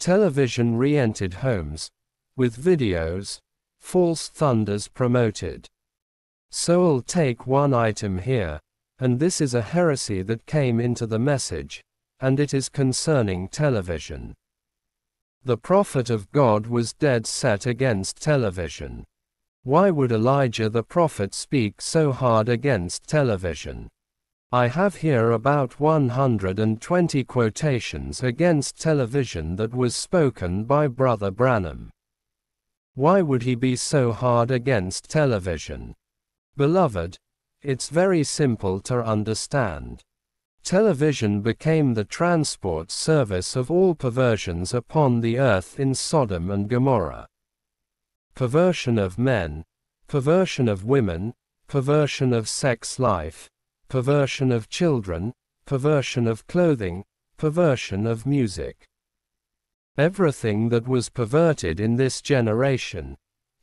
Television re entered homes. With videos. False thunders promoted. So I'll take one item here. And this is a heresy that came into the message. And it is concerning television. The prophet of God was dead set against television. Why would Elijah the prophet speak so hard against television? I have here about 120 quotations against television that was spoken by Brother Branham. Why would he be so hard against television? Beloved, it's very simple to understand. Television became the transport service of all perversions upon the earth in Sodom and Gomorrah. Perversion of men, perversion of women, perversion of sex life, perversion of children, perversion of clothing, perversion of music. Everything that was perverted in this generation,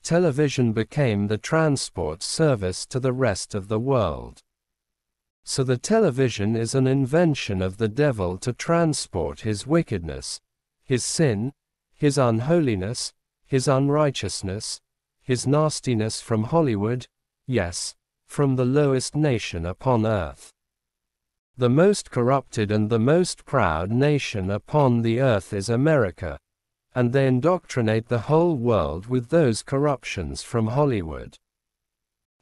television became the transport service to the rest of the world. So the television is an invention of the devil to transport his wickedness, his sin, his unholiness, his unrighteousness, his nastiness from Hollywood, yes, from the lowest nation upon earth. The most corrupted and the most proud nation upon the earth is America, and they indoctrinate the whole world with those corruptions from Hollywood.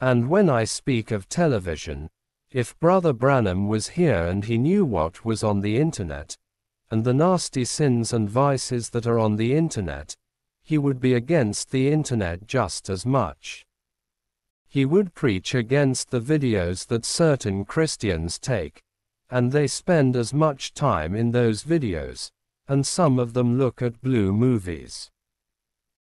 And when I speak of television, if Brother Branham was here and he knew what was on the internet, and the nasty sins and vices that are on the internet, he would be against the internet just as much. He would preach against the videos that certain Christians take, and they spend as much time in those videos, and some of them look at blue movies.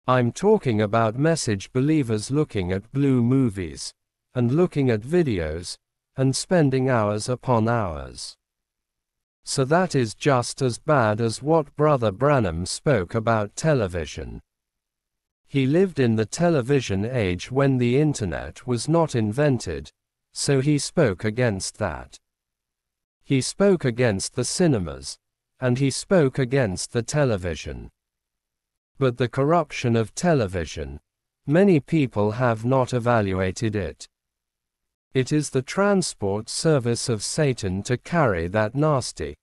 I'm talking about message believers looking at blue movies, and looking at videos, and spending hours upon hours. So that is just as bad as what Brother Branham spoke about television. He lived in the television age when the internet was not invented, so he spoke against that. He spoke against the cinemas, and he spoke against the television. But the corruption of television, many people have not evaluated it. It is the transport service of Satan to carry that nasty,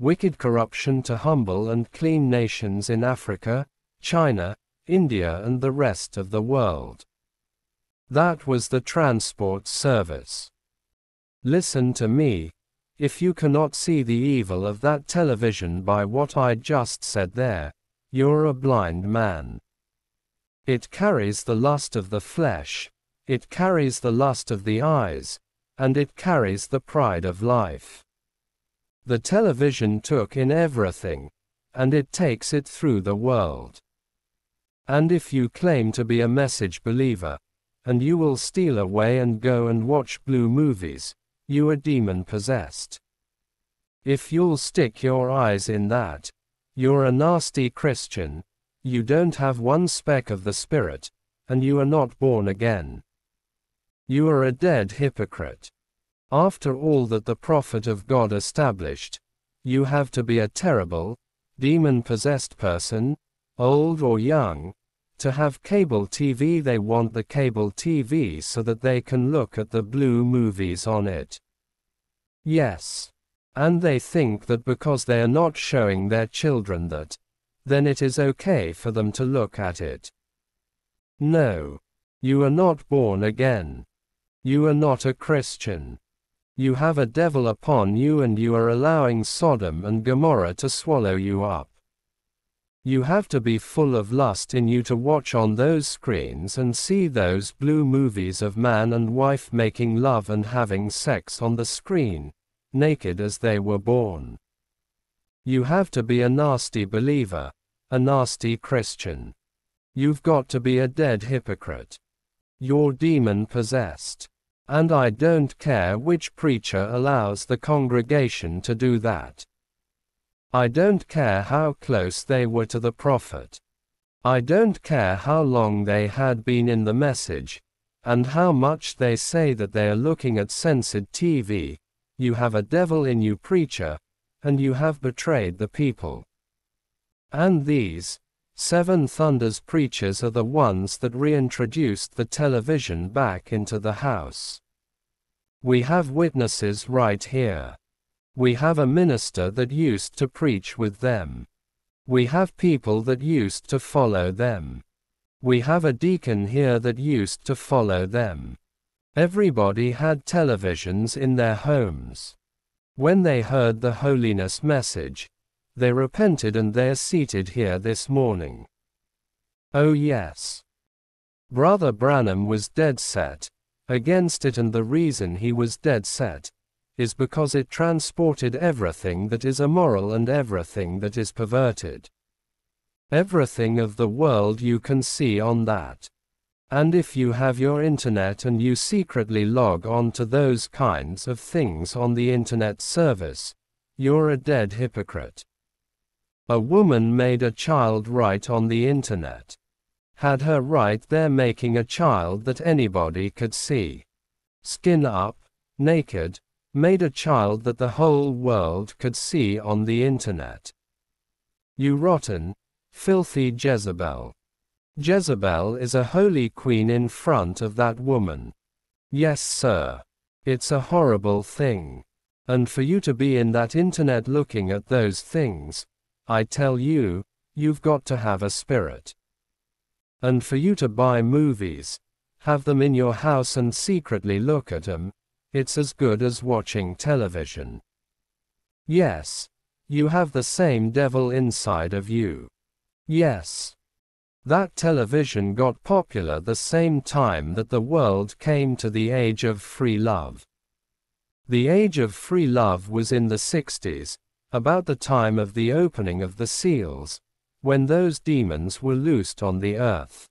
wicked corruption to humble and clean nations in Africa, China, India and the rest of the world. That was the transport service. Listen to me. If you cannot see the evil of that television by what I just said there, you're a blind man. It carries the lust of the flesh, it carries the lust of the eyes, and it carries the pride of life. The television took in everything, and it takes it through the world. And if you claim to be a message believer, and you will steal away and go and watch blue movies, you are demon possessed. If you'll stick your eyes in that, you're a nasty Christian, you don't have one speck of the Spirit, and you are not born again. You are a dead hypocrite. After all that the prophet of God established, you have to be a terrible, demon possessed person, old or young, to have cable TV. They want the cable TV so that they can look at the blue movies on it. Yes. And they think that because they are not showing their children that, then it is okay for them to look at it. No. You are not born again. You are not a Christian. You have a devil upon you and you are allowing Sodom and Gomorrah to swallow you up. You have to be full of lust in you to watch on those screens and see those blue movies of man and wife making love and having sex on the screen, naked as they were born. You have to be a nasty believer, a nasty Christian. You've got to be a dead hypocrite. You're demon possessed. And I don't care which preacher allows the congregation to do that. I don't care how close they were to the prophet. I don't care how long they had been in the message, and how much they say that they are looking at censored TV. You have a devil in you, preacher, and you have betrayed the people. And these, Seven Thunders preachers are the ones that reintroduced the television back into the house. We have witnesses right here. We have a minister that used to preach with them. We have people that used to follow them. We have a deacon here that used to follow them. Everybody had televisions in their homes. When they heard the holiness message, they repented and they're seated here this morning. Oh yes. Brother Branham was dead set against it and the reason he was dead set is because it transported everything that is immoral and everything that is perverted. Everything of the world you can see on that. And if you have your internet and you secretly log on to those kinds of things on the internet service, you're a dead hypocrite. A woman made a child right on the internet. Had her right there making a child that anybody could see. Skin up, naked, made a child that the whole world could see on the internet. You rotten, filthy Jezebel. Jezebel is a holy queen in front of that woman. Yes, sir. It's a horrible thing. And for you to be in that internet looking at those things, I tell you, you've got to have a spirit. And for you to buy movies, have them in your house and secretly look at them, it's as good as watching television. Yes. You have the same devil inside of you. Yes. That television got popular the same time that the world came to the age of free love. The age of free love was in the 60s, about the time of the opening of the seals, when those demons were loosed on the earth.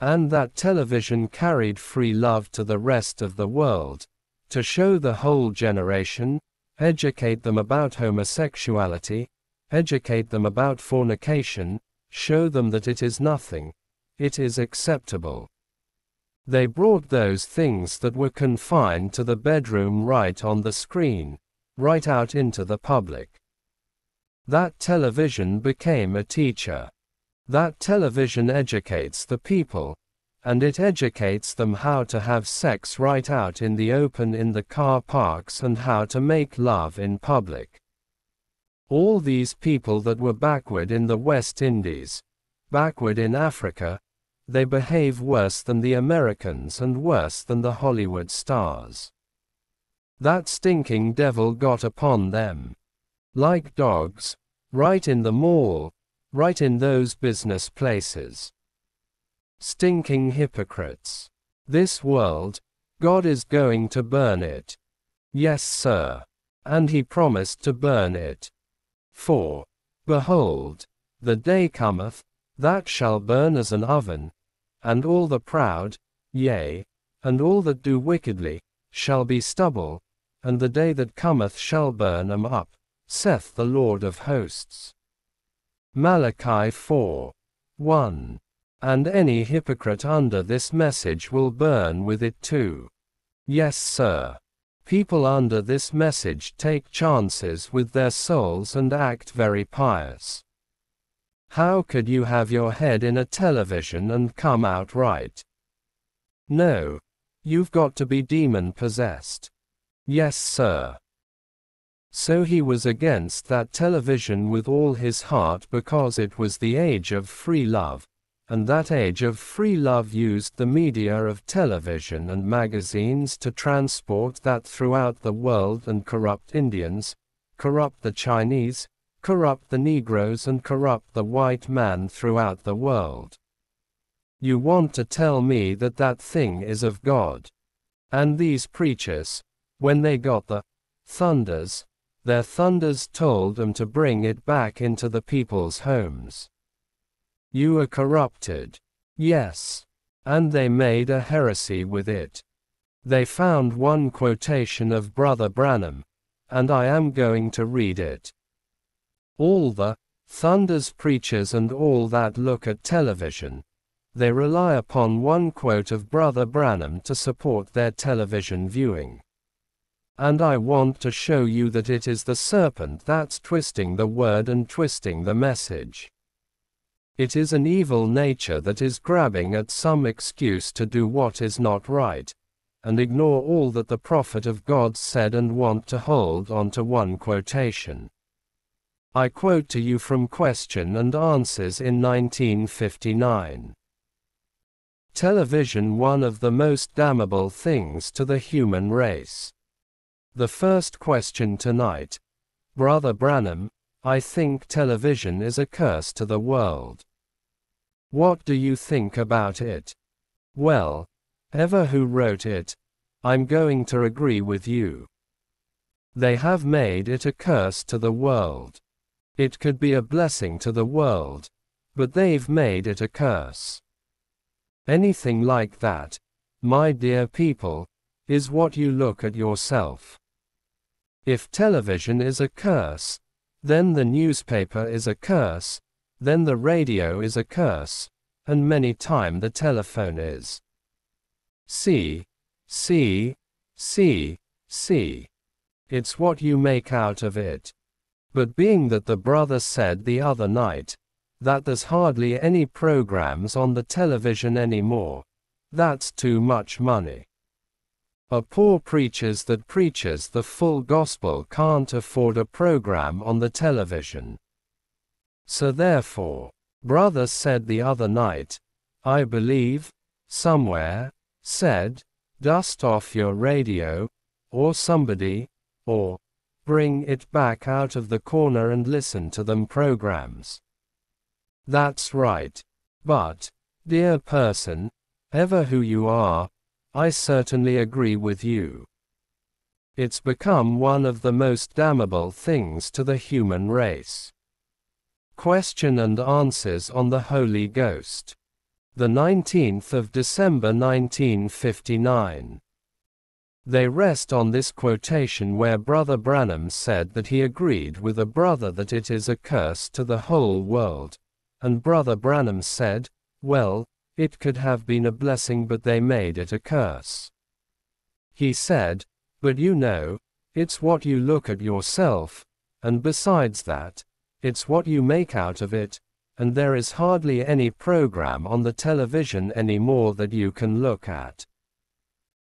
And that television carried free love to the rest of the world, to show the whole generation, educate them about homosexuality, educate them about fornication, show them that it is nothing, it is acceptable. They brought those things that were confined to the bedroom right on the screen, right out into the public. That television became a teacher. That television educates the people, and it educates them how to have sex right out in the open in the car parks and how to make love in public. All these people that were backward in the West Indies, backward in Africa, they behave worse than the Americans and worse than the Hollywood stars. That stinking devil got upon them. Like dogs, right in the mall, right in those business places. Stinking hypocrites. This world, God is going to burn it. Yes, sir. And he promised to burn it. For, behold, the day cometh, that shall burn as an oven, and all the proud, yea, and all that do wickedly, shall be stubble, and the day that cometh shall burn them up, saith the Lord of hosts. Malachi 4. 1. And any hypocrite under this message will burn with it too. Yes, sir. People under this message take chances with their souls and act very pious. How could you have your head in a television and come out right? No. You've got to be demon possessed. Yes, sir. So he was against that television with all his heart because it was the age of free love, and that age of free love used the media of television and magazines to transport that throughout the world and corrupt Indians, corrupt the Chinese, corrupt the Negroes and corrupt the white man throughout the world. You want to tell me that that thing is of God. And these preachers, when they got the thunders, their thunders told them to bring it back into the people's homes. You are corrupted. Yes. And they made a heresy with it. They found one quotation of Brother Branham, and I am going to read it. All the thunders preachers and all that look at television, they rely upon one quote of Brother Branham to support their television viewing. And I want to show you that it is the serpent that's twisting the word and twisting the message. It is an evil nature that is grabbing at some excuse to do what is not right, and ignore all that the prophet of God said and want to hold on to one quotation. I quote to you from Question and Answers in 1959. Television one of the most damnable things to the human race. The first question tonight. Brother Branham, I think television is a curse to the world. What do you think about it? Well, ever who wrote it, I'm going to agree with you. They have made it a curse to the world. It could be a blessing to the world, but they've made it a curse. Anything like that, my dear people, is what you look at yourself. If television is a curse, then the newspaper is a curse, then the radio is a curse, and many time the telephone is. See, see, see, see. It's what you make out of it. But being that the brother said the other night, that there's hardly any programs on the television anymore, that's too much money. A poor preachers that preaches the full gospel can't afford a program on the television. So therefore, brother said the other night, I believe, somewhere, said, dust off your radio, or somebody, or, bring it back out of the corner and listen to them programs. That's right. But, dear person, ever who you are, I certainly agree with you. It's become one of the most damnable things to the human race. Question and Answers on the Holy Ghost. The 19th of December 1959. They rest on this quotation where Brother Branham said that he agreed with a brother that it is a curse to the whole world, and Brother Branham said, well, it could have been a blessing, but they made it a curse. He said, But you know, it's what you look at yourself, and besides that, it's what you make out of it, and there is hardly any program on the television anymore that you can look at.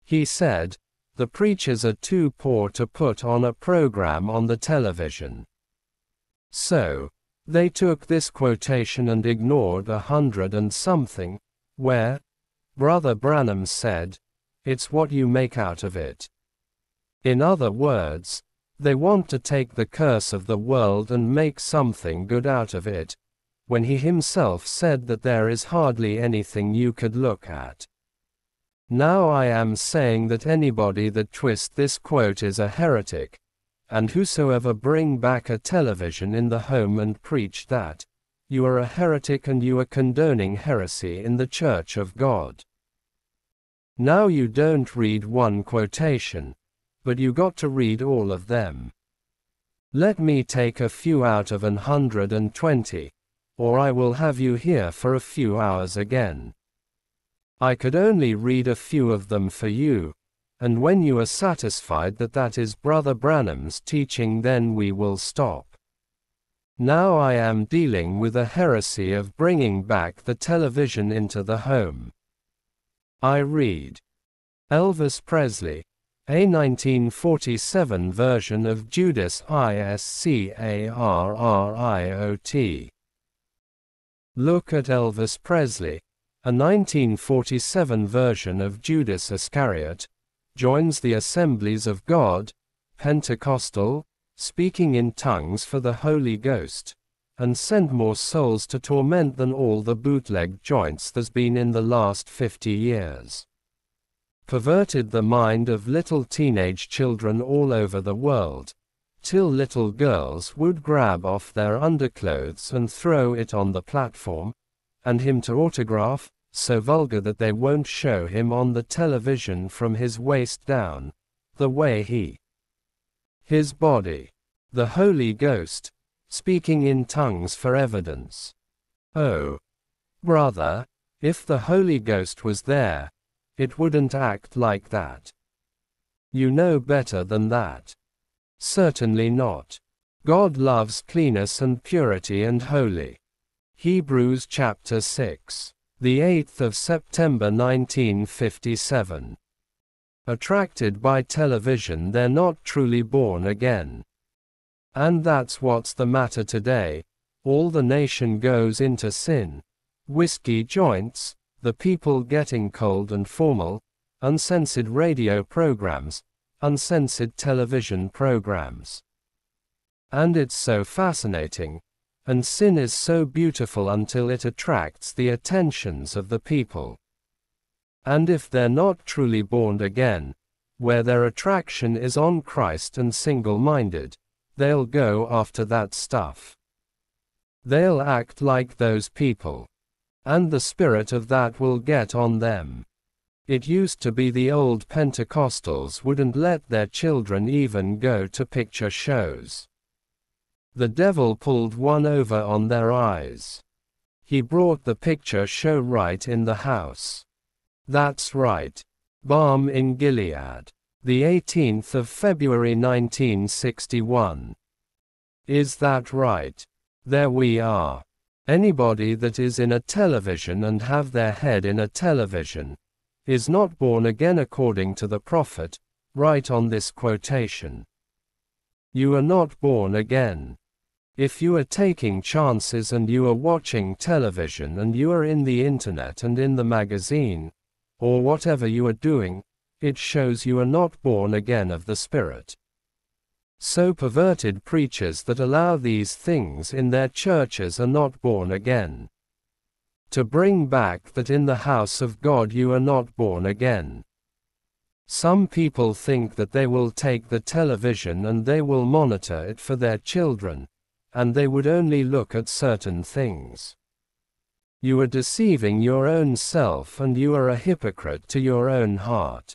He said, The preachers are too poor to put on a program on the television. So, they took this quotation and ignored a hundred and something, where, Brother Branham said, it's what you make out of it. In other words, they want to take the curse of the world and make something good out of it, when he himself said that there is hardly anything you could look at. Now I am saying that anybody that twists this quote is a heretic, and whosoever bring back a television in the home and preach that, you are a heretic and you are condoning heresy in the Church of God. Now you don't read one quotation, but you got to read all of them. Let me take a few out of an hundred and twenty, or I will have you here for a few hours again. I could only read a few of them for you, and when you are satisfied that that is Brother Branham's teaching, then we will stop. Now I am dealing with a heresy of bringing back the television into the home. I read. Elvis Presley, a 1947 version of Judas Iscariot. Look at Elvis Presley, a 1947 version of Judas Iscariot, joins the Assemblies of God, Pentecostal, speaking in tongues for the Holy Ghost, and send more souls to torment than all the bootleg joints there's been in the last 50 years. Perverted the mind of little teenage children all over the world, till little girls would grab off their underclothes and throw it on the platform, and him to autograph, so vulgar that they won't show him on the television from his waist down, the way he his body, the Holy Ghost, speaking in tongues for evidence. Oh, brother, if the Holy Ghost was there, it wouldn't act like that. You know better than that. Certainly not. God loves cleanness and purity and holy. Hebrews chapter 6. The 8th of September 1957. Attracted by television, they're not truly born again. And that's what's the matter today. All the nation goes into sin. Whiskey joints, the people getting cold and formal, uncensored radio programs, uncensored television programs. And it's so fascinating, and sin is so beautiful until it attracts the attentions of the people. And if they're not truly born again, where their attraction is on Christ and single minded, they'll go after that stuff. They'll act like those people. And the spirit of that will get on them. It used to be the old Pentecostals wouldn't let their children even go to picture shows. The devil pulled one over on their eyes. He brought the picture show right in the house. That's right. Balm in Gilead. The 18th of February 1961. Is that right? There we are. Anybody that is in a television and have their head in a television, is not born again according to the prophet, right on this quotation. You are not born again. If you are taking chances and you are watching television and you are in the internet and in the magazine, or whatever you are doing, it shows you are not born again of the Spirit. So perverted preachers that allow these things in their churches are not born again to bring back that in the house of God you are not born again. Some people think that they will take the television and they will monitor it for their children, and they would only look at certain things. You are deceiving your own self and you are a hypocrite to your own heart.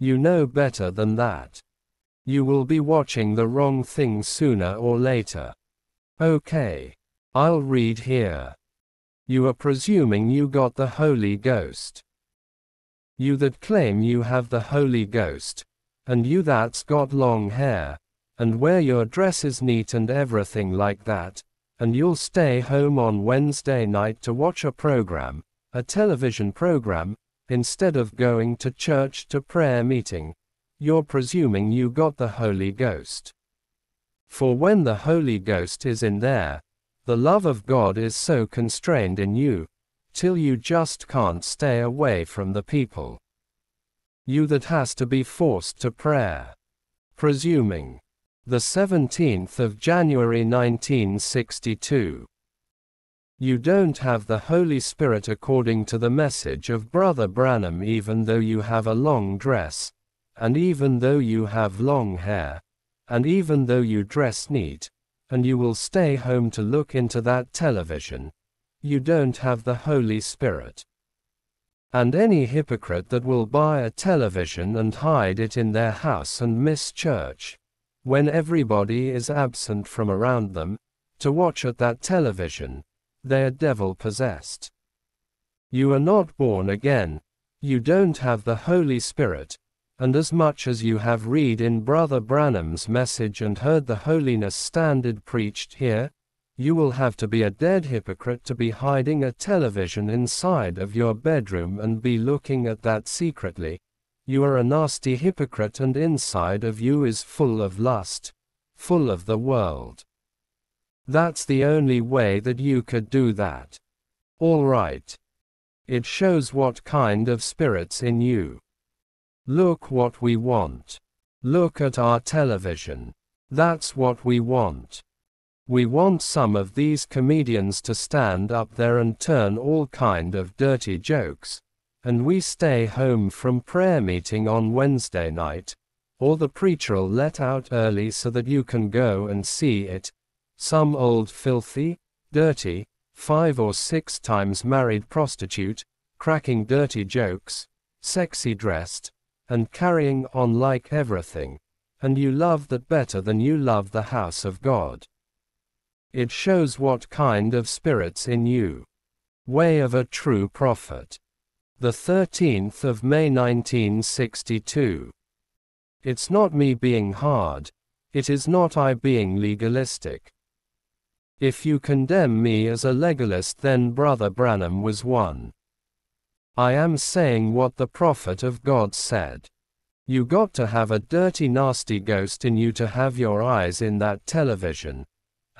You know better than that. You will be watching the wrong thing sooner or later. Okay. I'll read here. You are presuming you got the Holy Ghost. You that claim you have the Holy Ghost, and you that's got long hair, and wear your dresses neat and everything like that, and you'll stay home on Wednesday night to watch a program, a television program, instead of going to church to prayer meeting, you're presuming you got the Holy Ghost. For when the Holy Ghost is in there, the love of God is so constrained in you, till you just can't stay away from the people. You that has to be forced to prayer. Presuming. The 17th of January 1962. You don't have the Holy Spirit according to the message of Brother Branham even though you have a long dress, and even though you have long hair, and even though you dress neat, and you will stay home to look into that television. You don't have the Holy Spirit. And any hypocrite that will buy a television and hide it in their house and miss church, when everybody is absent from around them, to watch at that television, they are devil possessed. You are not born again, you don't have the Holy Spirit, and as much as you have read in Brother Branham's message and heard the holiness standard preached here, you will have to be a dead hypocrite to be hiding a television inside of your bedroom and be looking at that secretly. You are a nasty hypocrite and inside of you is full of lust, full of the world. That's the only way that you could do that. All right. It shows what kind of spirit's in you. Look what we want. Look at our television. That's what we want. We want some of these comedians to stand up there and turn all kind of dirty jokes, and we stay home from prayer meeting on Wednesday night, or the preacher'll let out early so that you can go and see it. Some old filthy, dirty, five or six times married prostitute, cracking dirty jokes, sexy dressed, and carrying on like everything, and you love that better than you love the house of God. It shows what kind of spirit's in you. Way of a True Prophet. The 13th of May 1962. It's not me being hard. It is not I being legalistic. If you condemn me as a legalist, then Brother Branham was one. I am saying what the prophet of God said. You got to have a dirty, nasty ghost in you to have your eyes in that television.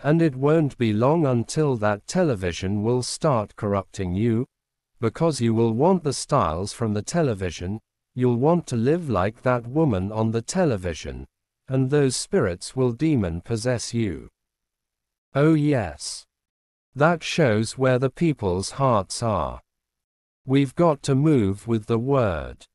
And it won't be long until that television will start corrupting you, because you will want the styles from the television, you'll want to live like that woman on the television, and those spirits will demon possess you. Oh, yes. That shows where the people's hearts are. We've got to move with the word.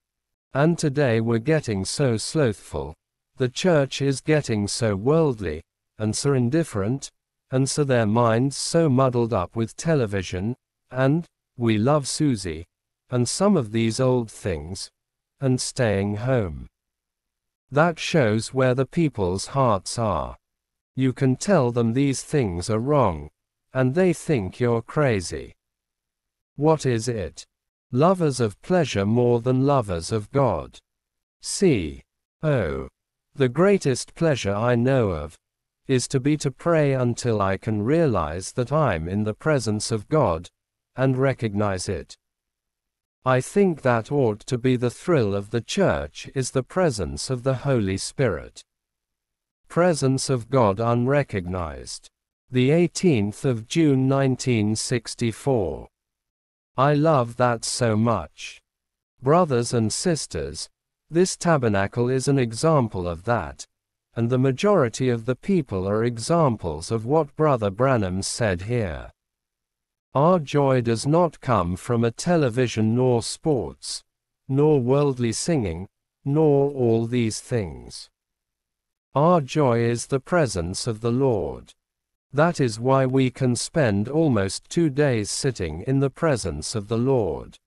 And today we're getting so slothful. The church is getting so worldly, and so indifferent, and so their minds so muddled up with television, and, we love Susie, and some of these old things, and staying home. That shows where the people's hearts are. You can tell them these things are wrong, and they think you're crazy. What is it? Lovers of pleasure more than lovers of God. See. Oh. The greatest pleasure I know of is to be to pray until I can realize that I'm in the presence of God and recognize it. I think that ought to be the thrill of the church is the presence of the Holy Spirit. Presence of God unrecognized. The 18th of June 1964. I love that so much. Brothers and sisters, this tabernacle is an example of that, and the majority of the people are examples of what Brother Branham said here. Our joy does not come from a television nor sports, nor worldly singing, nor all these things. Our joy is the presence of the Lord. That is why we can spend almost two days sitting in the presence of the Lord.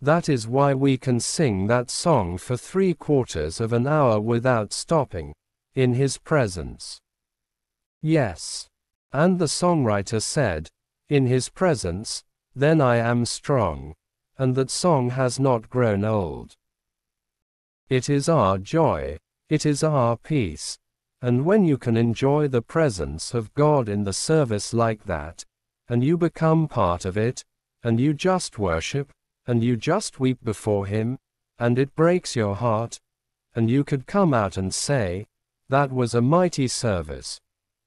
That is why we can sing that song for three quarters of an hour without stopping, in His presence. Yes. And the songwriter said, In His presence, then I am strong. And that song has not grown old. It is our joy, it is our peace, and when you can enjoy the presence of God in the service like that, and you become part of it, and you just worship, and you just weep before Him, and it breaks your heart, and you could come out and say, That was a mighty service,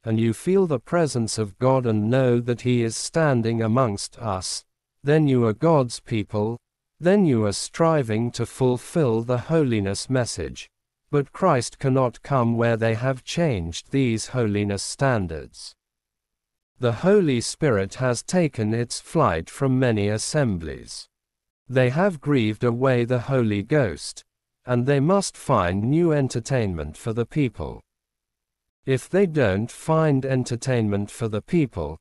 and you feel the presence of God and know that He is standing amongst us, then you are God's people, then you are striving to fulfill the holiness message. But Christ cannot come where they have changed these holiness standards. The Holy Spirit has taken its flight from many assemblies. They have grieved away the Holy Ghost, and they must find new entertainment for the people. If they don't find entertainment for the people,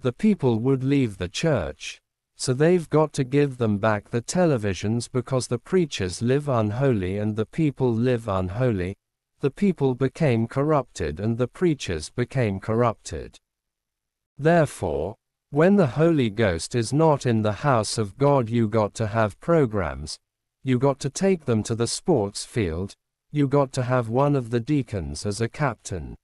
the people would leave the church, so they've got to give them back the televisions because the preachers live unholy and the people live unholy. The people became corrupted and the preachers became corrupted. Therefore, when the Holy Ghost is not in the house of God, you got to have programs. You got to take them to the sports field. You got to have one of the deacons as a captain.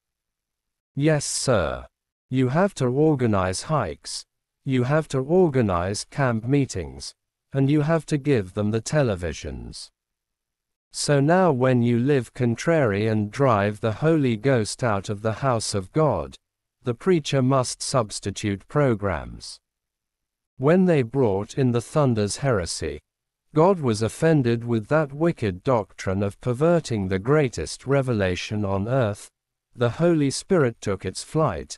Yes, sir. You have to organize hikes. You have to organize camp meetings, and you have to give them the televisions. So now, when you live contrary and drive the Holy Ghost out of the house of God, the preacher must substitute programs. When they brought in the Thunders heresy, God was offended with that wicked doctrine of perverting the greatest revelation on earth. The Holy Spirit took its flight,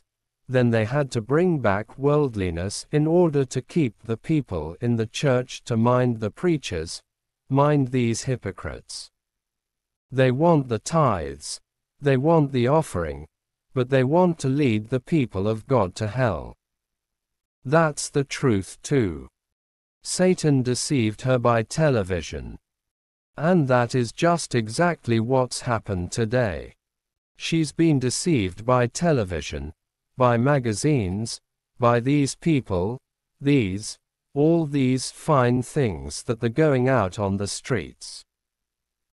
then they had to bring back worldliness in order to keep the people in the church to mind the preachers, mind these hypocrites. They want the tithes, they want the offering, but they want to lead the people of God to hell. That's the truth too. Satan deceived her by television. And that is just exactly what's happened today. She's been deceived by television, by magazines, by these people, these, all these fine things that they're going out on the streets.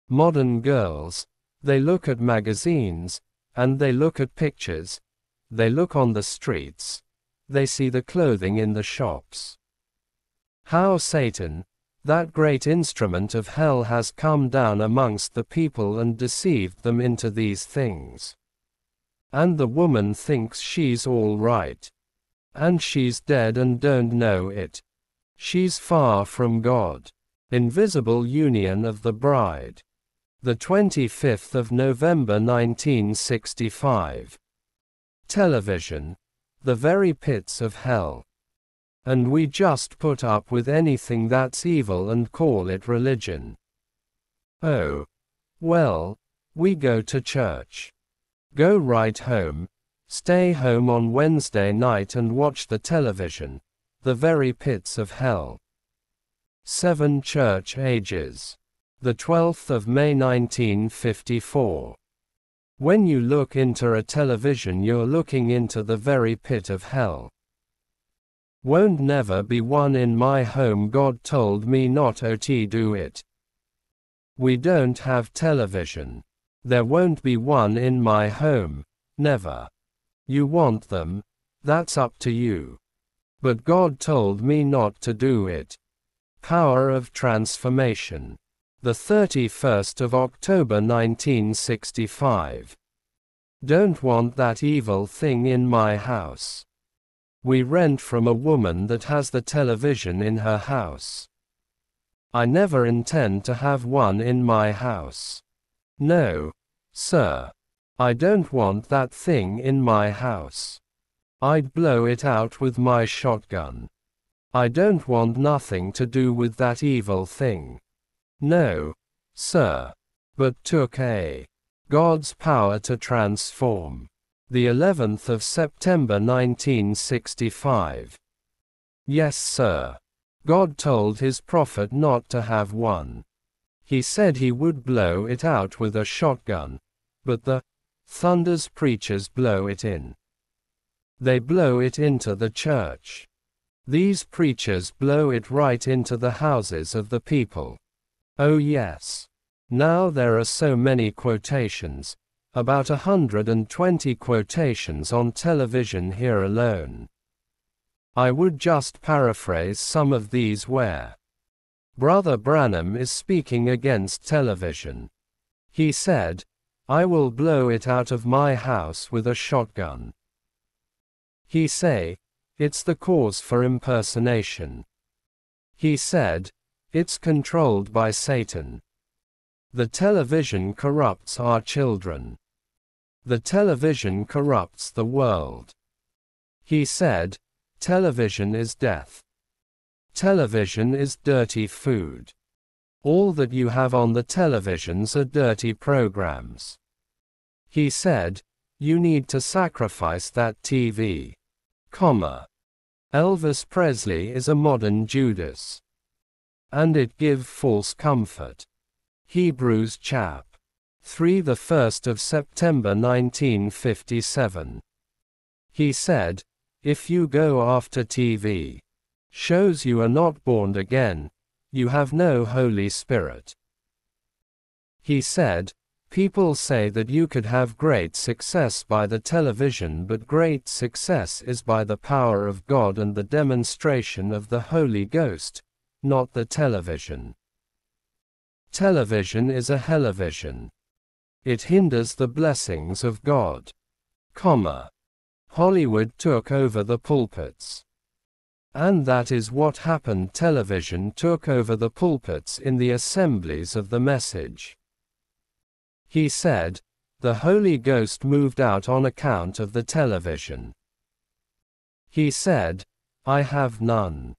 Modern girls, They look at magazines, and they look at pictures, they look on the streets, they see the clothing in the shops. How Satan, that great instrument of hell has come down amongst the people and deceived them into these things. And the woman thinks she's all right. And she's dead and don't know it. She's far from God. Invisible Union of the Bride. The 25th of November 1965. Television. The very pits of hell. And we just put up with anything that's evil and call it religion. Oh. Well, we go to church. Go right home. Stay home on Wednesday night and watch the television. The very pits of hell. Seven Church Ages. The 12th of May 1954. When you look into a television, you're looking into the very pit of hell. Won't never be one in my home God told me not to do it. We don't have television. There won't be one in my home, never. You want them, that's up to you. But God told me not to do it. Power of Transformation. The 31st of October 1965. Don't want that evil thing in my house. We rent from a woman that has the television in her house. I never intend to have one in my house. No, sir. I don't want that thing in my house. I'd blow it out with my shotgun. I don't want nothing to do with that evil thing. No, sir. But took a God's power to transform the 11th of September 1965. Yes, sir. God told his prophet not to have one. He said he would blow it out with a shotgun, but the thunders preachers blow it in. They blow it into the church. These preachers blow it right into the houses of the people. Oh yes. Now there are so many quotations, about a hundred and twenty quotations on television here alone. I would just paraphrase some of these where Brother Branham is speaking against television. He said, I will blow it out of my house with a shotgun. He say, it's the cause for impersonation. He said, it's controlled by Satan. The television corrupts our children. The television corrupts the world. He said, television is death. Television is dirty food. All that you have on the televisions are dirty programs. He said, you need to sacrifice that TV. Comma. Elvis Presley is a modern Judas. And it give false comfort. Hebrews chap. 3 the 1st of September 1957. He said, if you go after TV shows you are not born again, you have no Holy Spirit. He said, People say that you could have great success by the television, but great success is by the power of God and the demonstration of the Holy Ghost, not the television. Television is a hellivision. It hinders the blessings of God. Comma. Hollywood took over the pulpits. And that is what happened. Television took over the pulpits in the assemblies of the message. He said, the Holy Ghost moved out on account of the television. He said, I have none.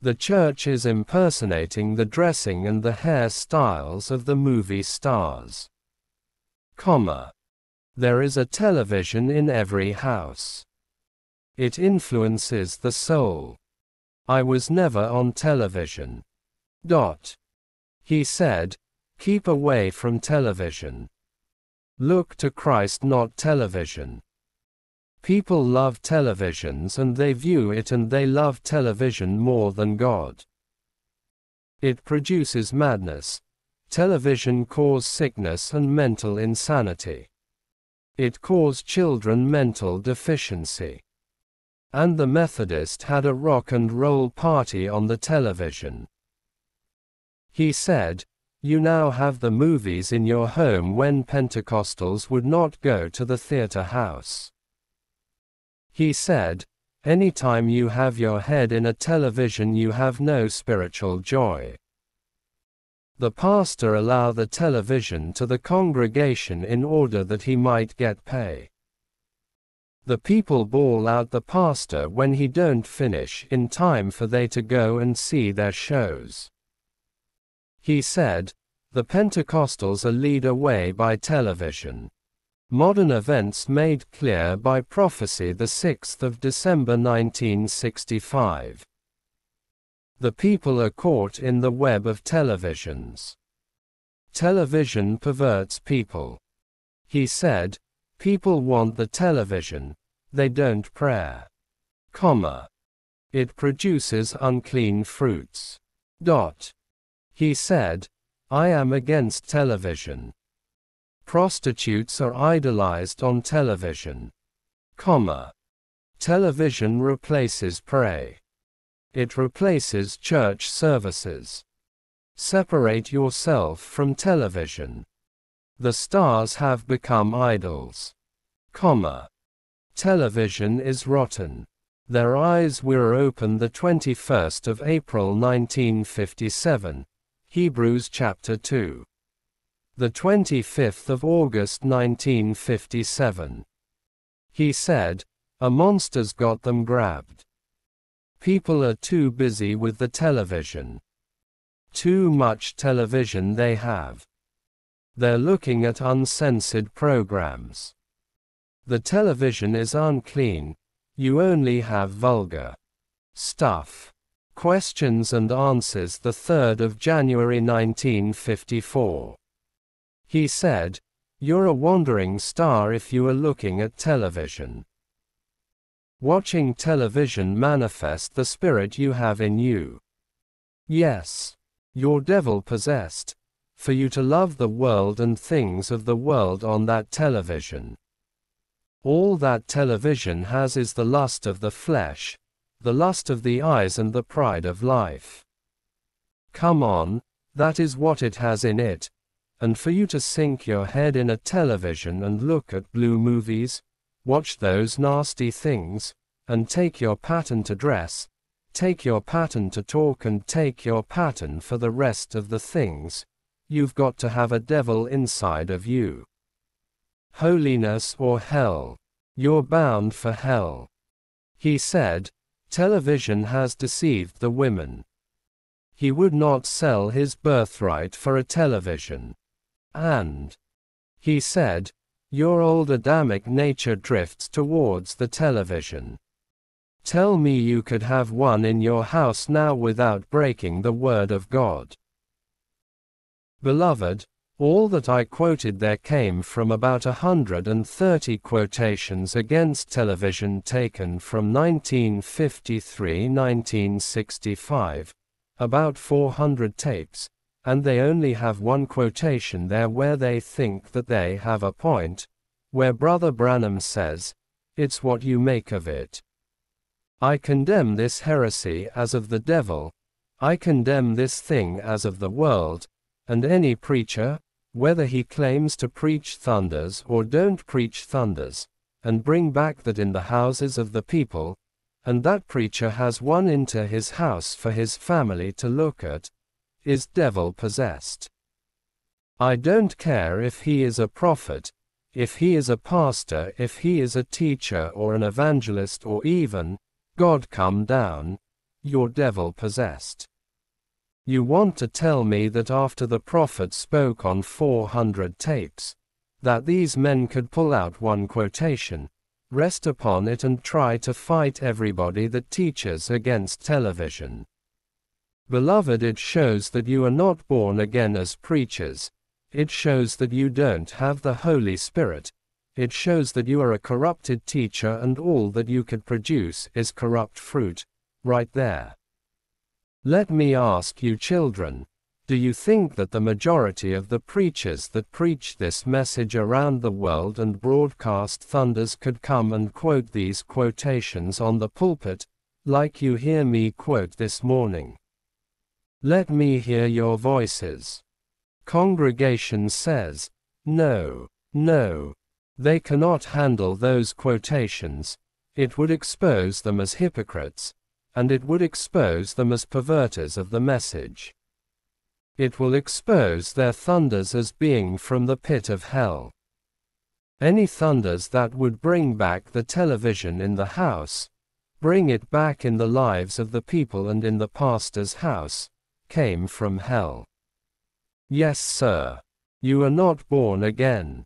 The church is impersonating the dressing and the hair styles of the movie stars. Comma. There is a television in every house. It influences the soul. I was never on television. Dot. He said, keep away from television. Look to Christ, not television. People love televisions and they view it and they love television more than God. It produces madness. television caused sickness and mental insanity. It caused children mental deficiency. And the Methodist had a rock and roll party on the television. He said, You now have the movies in your home when Pentecostals would not go to the theater house. He said, Anytime you have your head in a television, you have no spiritual joy. The pastor allow the television to the congregation in order that he might get pay. The people bawl out the pastor when he don't finish in time for they to go and see their shows. He said, the Pentecostals are lead away by television. Modern events made clear by prophecy the 6th of December 1965. The people are caught in the web of televisions. Television perverts people. He said, people want the television, they don't pray. Comma. It produces unclean fruits. Dot. He said, I am against television. Prostitutes are idolized on television. Comma. Television replaces prayer. It replaces church services. Separate yourself from television. The stars have become idols. Comma. Television is rotten. Their eyes were open the 21st of April 1957. Hebrews chapter 2. The 25th of August 1957. He said, a monster's got them grabbed. People are too busy with the television. Too much television they have. They're looking at uncensored programs. The television is unclean, you only have vulgar stuff. Questions and Answers the 3rd of January 1954. He said, You're a wandering star if you are looking at television. Watching television manifest the spirit you have in you. Yes. You're devil possessed. For you to love the world and things of the world on that television. All that television has is the lust of the flesh, the lust of the eyes and the pride of life. Come on, that is what it has in it. And for you to sink your head in a television and look at blue movies, watch those nasty things, and take your pattern to dress, take your pattern to talk, and take your pattern for the rest of the things, you've got to have a devil inside of you. Holiness or hell. You're bound for hell. He said, Television has deceived the women. He would not sell his birthright for a television. And he said, Your old Adamic nature drifts towards the television. Tell me you could have one in your house now without breaking the word of God. Beloved, all that I quoted there came from about hundred and thirty quotations against television taken from 1953-1965, about 400 tapes, and they only have one quotation there where they think that they have a point, where Brother Branham says, It's what you make of it. I condemn this heresy as of the devil, I condemn this thing as of the world, and any preacher, whether he claims to preach thunders or don't preach thunders, and bring back that in the houses of the people, and that preacher has one into his house for his family to look at, is devil possessed. I don't care if he is a prophet, if he is a pastor, if he is a teacher or an evangelist or even, God come down, you're devil possessed. You want to tell me that after the prophet spoke on 400 tapes, that these men could pull out one quotation, rest upon it and try to fight everybody that teaches against television. Beloved, it shows that you are not born again as preachers, it shows that you don't have the Holy Spirit, it shows that you are a corrupted teacher and all that you could produce is corrupt fruit, right there. Let me ask you children, Do you think that the majority of the preachers that preach this message around the world and broadcast thunders could come and quote these quotations on the pulpit, like you hear me quote this morning? Let me hear your voices. Congregation says, No, no. They cannot handle those quotations. It would expose them as hypocrites, and it would expose them as perverters of the message. It will expose their thunders as being from the pit of hell. Any thunders that would bring back the television in the house, bring it back in the lives of the people and in the pastor's house, came from hell. Yes, sir. You are not born again.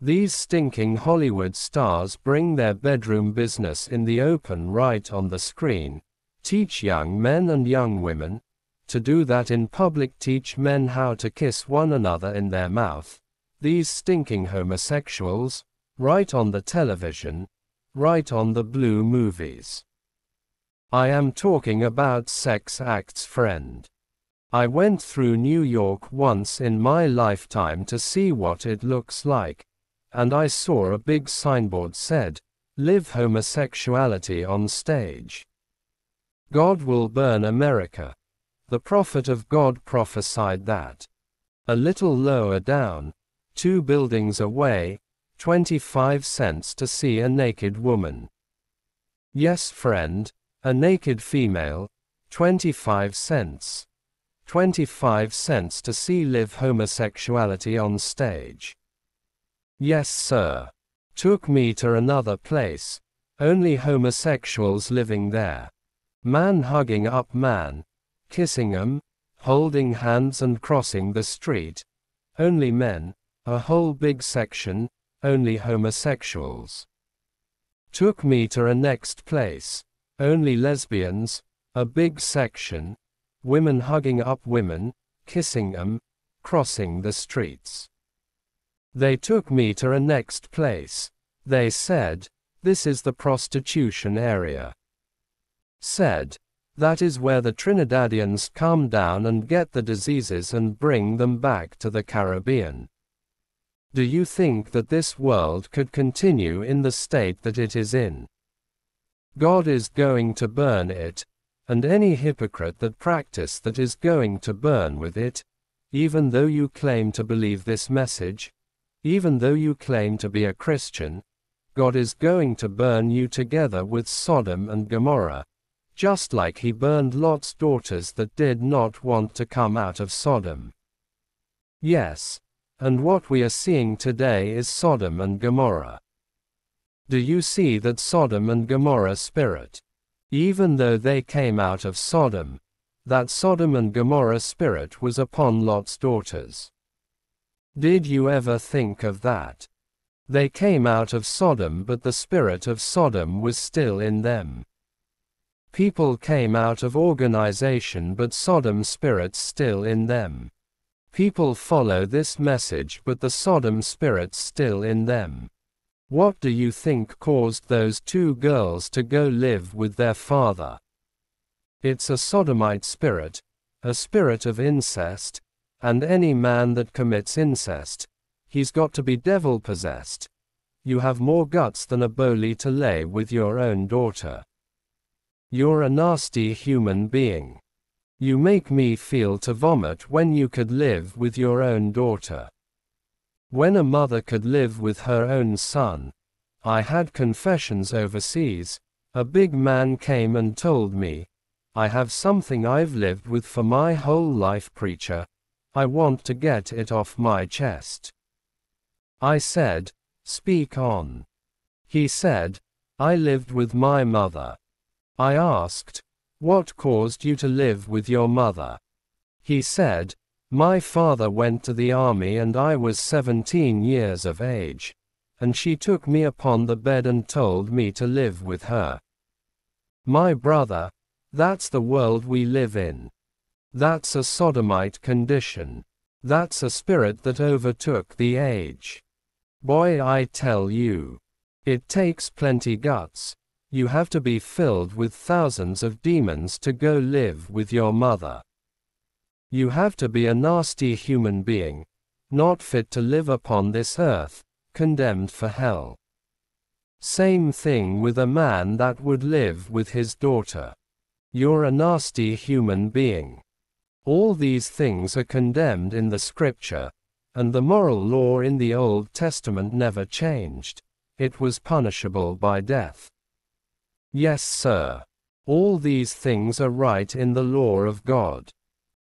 These stinking Hollywood stars bring their bedroom business in the open right on the screen, teach young men and young women, to do that in public teach men how to kiss one another in their mouth. These stinking homosexuals, right on the television, right on the blue movies. I am talking about sex acts, friend. I went through New York once in my lifetime to see what it looks like, and I saw a big signboard said, Live homosexuality on stage. God will burn America. The prophet of God prophesied that. A little lower down, two buildings away, 25 cents to see a naked woman. Yes, friend, a naked female, 25 cents. 25 cents to see live homosexuality on stage. Yes, sir. Took me to another place. Only homosexuals living there. Man hugging up man, kissing 'em, holding hands and crossing the street. Only men, a whole big section, only homosexuals. Took me to a next place, only lesbians, a big section, women hugging up women, kissing kissing 'em, crossing the streets. They took me to a next place. They said, this is the prostitution area. Said, that is where the Trinidadians come down and get the diseases and bring them back to the Caribbean. Do you think that this world could continue in the state that it is in? God is going to burn it, and any hypocrite that practice that is going to burn with it, even though you claim to believe this message, even though you claim to be a Christian, God is going to burn you together with Sodom and Gomorrah, just like he burned Lot's daughters that did not want to come out of Sodom. Yes, and what we are seeing today is Sodom and Gomorrah. Do you see that Sodom and Gomorrah spirit? Even though they came out of Sodom, that Sodom and Gomorrah spirit was upon Lot's daughters. Did you ever think of that? They came out of Sodom, but the spirit of Sodom was still in them. People came out of organization but Sodom spirit's still in them. People follow this message but the Sodom spirit's still in them. What do you think caused those two girls to go live with their father? It's a sodomite spirit, a spirit of incest, and any man that commits incest, he's got to be devil possessed. You have more guts than a bully to lay with your own daughter. You're a nasty human being. You make me feel to vomit when you could live with your own daughter. When a mother could live with her own son, I had confessions overseas. A big man came and told me, I have something I've lived with for my whole life, preacher. I want to get it off my chest. I said, Speak on. He said, I lived with my mother. I asked, What caused you to live with your mother? He said, My father went to the army and I was 17 years of age. And she took me upon the bed and told me to live with her. My brother, that's the world we live in. That's a sodomite condition. That's a spirit that overtook the age. Boy, I tell you. It takes plenty guts, you have to be filled with thousands of demons to go live with your mother. You have to be a nasty human being, not fit to live upon this earth, condemned for hell. Same thing with a man that would live with his daughter. You're a nasty human being. All these things are condemned in the scripture, and the moral law in the Old Testament never changed. It was punishable by death. Yes, sir. All these things are right in the law of God.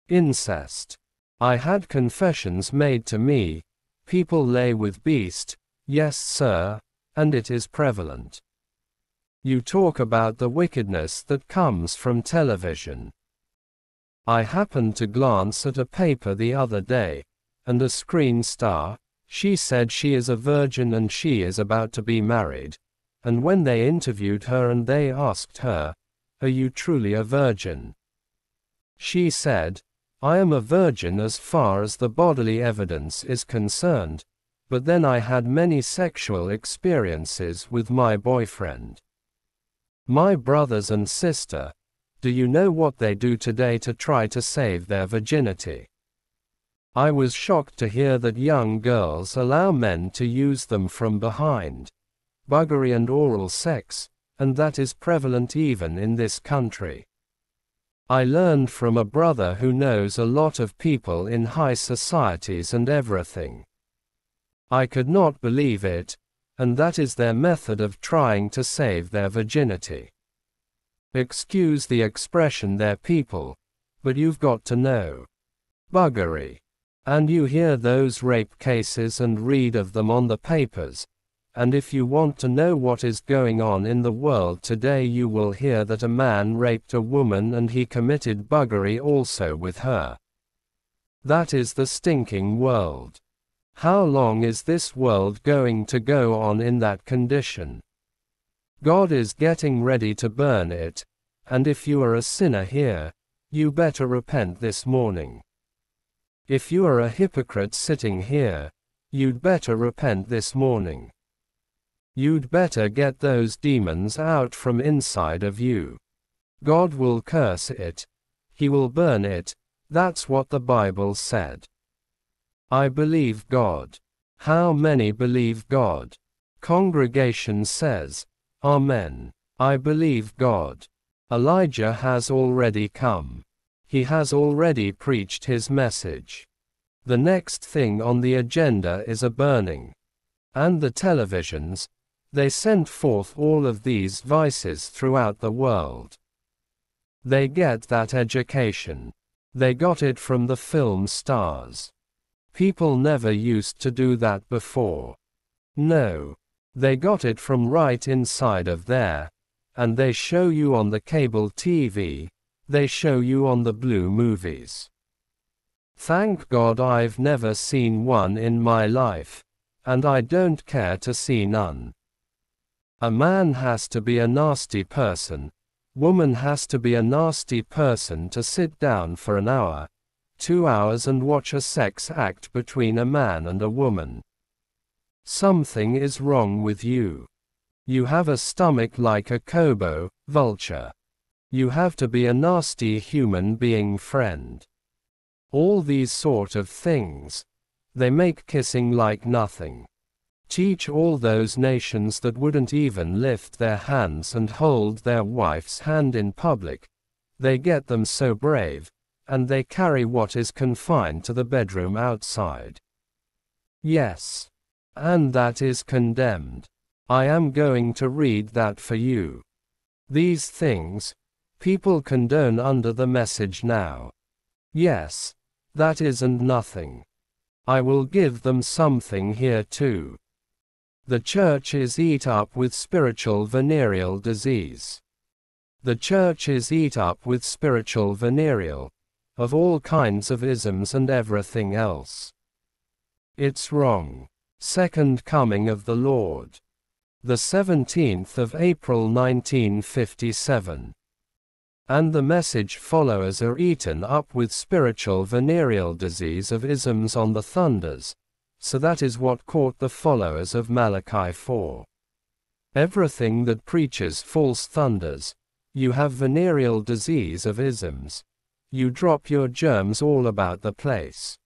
Incest. I had confessions made to me. People lay with beast. Yes, sir, and it is prevalent. You talk about the wickedness that comes from television. I happened to glance at a paper the other day, and a screen star, she said she is a virgin and she is about to be married. And when they interviewed her and they asked her, Are you truly a virgin? She said, I am a virgin as far as the bodily evidence is concerned, but then I had many sexual experiences with my boyfriend. My brothers and sister, do you know what they do today to try to save their virginity? I was shocked to hear that young girls allow men to use them from behind. Buggery and oral sex, and that is prevalent even in this country. I learned from a brother who knows a lot of people in high societies and everything. I could not believe it, and that is their method of trying to save their virginity. Excuse the expression their people, but you've got to know. Buggery. And you hear those rape cases and read of them on the papers, and if you want to know what is going on in the world today, you will hear that a man raped a woman and he committed buggery also with her. That is the stinking world. How long is this world going to go on in that condition? God is getting ready to burn it, and if you are a sinner here, you better repent this morning. If you are a hypocrite sitting here, you'd better repent this morning. You'd better get those demons out from inside of you. God will curse it. He will burn it. That's what the Bible said. I believe God. How many believe God? Congregation says, Amen. I believe God. Elijah has already come. He has already preached his message. The next thing on the agenda is a burning. And the televisions, they sent forth all of these vices throughout the world. They get that education. They got it from the film stars. People never used to do that before. No. They got it from right inside of there. And they show you on the cable TV, they show you on the blue movies. Thank God I've never seen one in my life. And I don't care to see none. A man has to be a nasty person. Woman has to be a nasty person to sit down for an hour, two hours and watch a sex act between a man and a woman. Something is wrong with you. You have a stomach like a kobo, vulture. You have to be a nasty human being friend. All these sort of things. They make kissing like nothing. Teach all those nations that wouldn't even lift their hands and hold their wife's hand in public. They get them so brave, and they carry what is confined to the bedroom outside. Yes. And that is condemned. I am going to read that for you. These things, people condone under the message now. Yes. That isn't nothing. I will give them something here too. The church is eat up with spiritual venereal disease. The church is eat up with spiritual venereal, of all kinds of isms and everything else. It's wrong. Second Coming of the Lord. The 17th of April 1957. And the message followers are eaten up with spiritual venereal disease of isms on the thunders. So that is what caught the followers of Malachi 4. Everything that preaches false thunders, you have venereal disease of isms, You drop your germs all about the place.